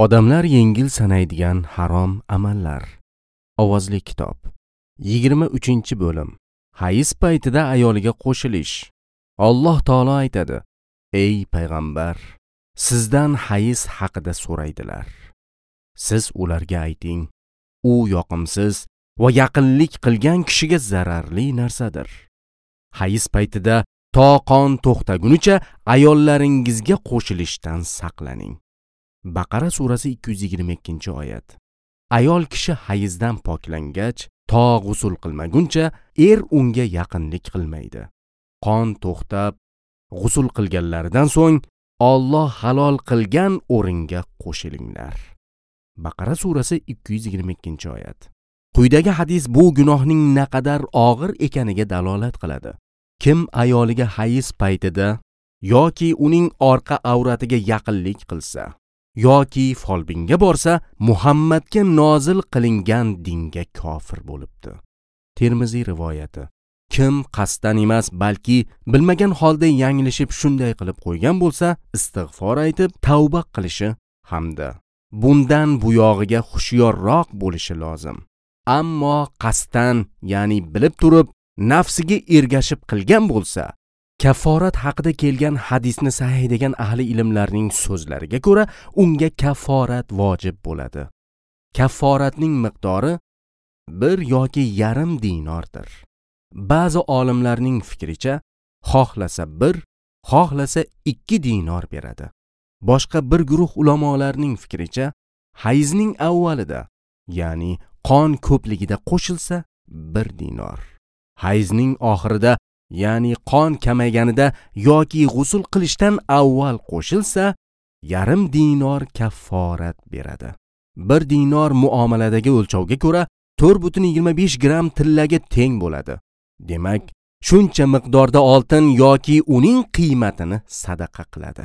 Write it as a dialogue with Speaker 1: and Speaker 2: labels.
Speaker 1: odamlar yengil sanaydigan harom amallar. Ovozli kitob. 23 bo'lim. Hayiz paytida ayoliga qo'shilish. Alloh taolo aytadi ey payg'ambar sizdan hayiz haqida so'raydilar. Siz ularga ayting u yoqimsiz va yaqinlik qilgan kishiga zararli narsadir. Hayiz paytida to qon to'xtagunicha ayollaringizga qo'shilishdan saqlaning. Baqara surasi 222 oyat. Ayol kishi hayizdan poklangach to g'usul qilmaguncha er unga yaqinlik qilmaydi. Qon to'xtab g'usul qilganlaridan so'ng Alloh halol qilgan o'ringa qo'shilinglar. Baqara surasi 222 oyat. Quyidagi hadis bu gunohning naqadar og'ir ekaniga dalolat qiladi. Kim ayoliga hayiz paytida yoki uning orqa avratiga yaqinlik qilsa yoki folbinga borsa muhammadga nozil qilingan dinga kofir bo'libdi. Termiziy rivoyati. Kim qasddan emas balki bilmagan holda yanglishib shunday qilib qo'ygan bo'lsa istig'for aytib tavba qilishi hamda bundan buyog'iga hushyorroq bo'lishi lozim. Ammo qasddan ya'ni bilib turib nafsiga ergashib qilgan bo'lsa kafforat haqida kelgan hadisni sahih degan ahli ilmlarning so'zlariga ko'ra unga kafforat vojib bo'ladi. Kafforatning miqdori bir yoki yarim dinordir. Ba'zi olimlarning fikricha xohlasa bir xohlasa ikki dinor beradi. Boshqa bir guruh ulamolarning fikricha hayzning avvalida ya'ni qon ko'pligida qo'shilsa bir dinor. Hayzning oxirida ya'ni qon kamayganida yoki g'usul qilishdan avval qo'shilsa yarim dinor kafforat beradi. Bir dinor muomaladagi o'lchovga ko'ra to'rt butun yigirma besh gramm tillaga teng bo'ladi. Demak shuncha miqdorda oltin yoki uning qiymatini sadaqa qiladi.